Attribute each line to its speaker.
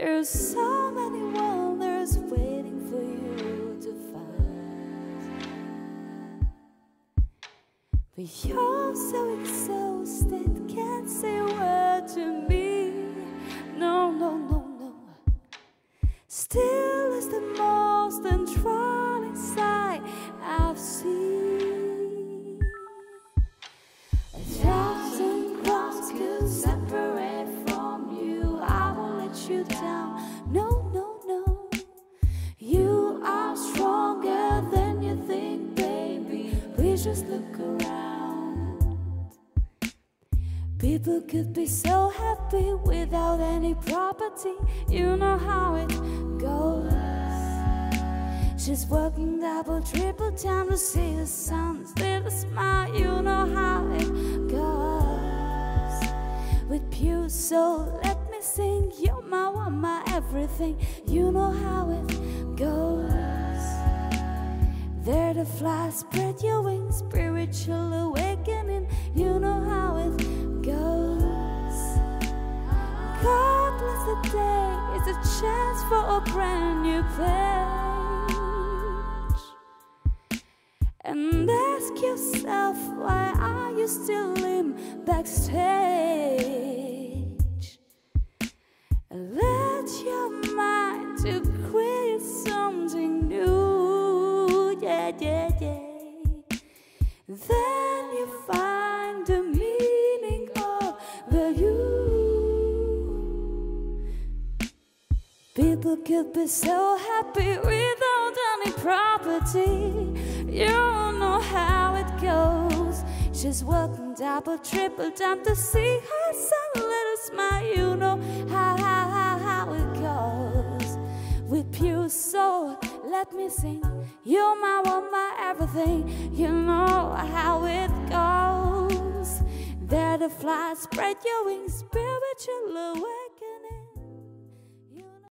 Speaker 1: There's so many wonders waiting for you to find. But you're so exhausted, can't say a word to me. No, no, no, no. Still is the most enthralling sight I've seen. A thousand clouds just look around. People could be so happy without any property. You know how it goes. She's working double, triple time to see her son's little smile. You know how it goes. With pure soul, let me sing. You're my one, my everything. You know how it goes. There the fly, spread your wings, spiritual awakening. You know how it goes. God bless the day, it's a chance for a brand new page. And ask yourself, why are you still in backstage? Then you find the meaning of the you. People could be so happy without any property. You know how it goes. She's working double, triple time to see her son little smile. You know how, how, how, how it goes. With pure soul, let me sing. You're my one, my everything. You know goes. There the fly, spread your wings, spiritual away.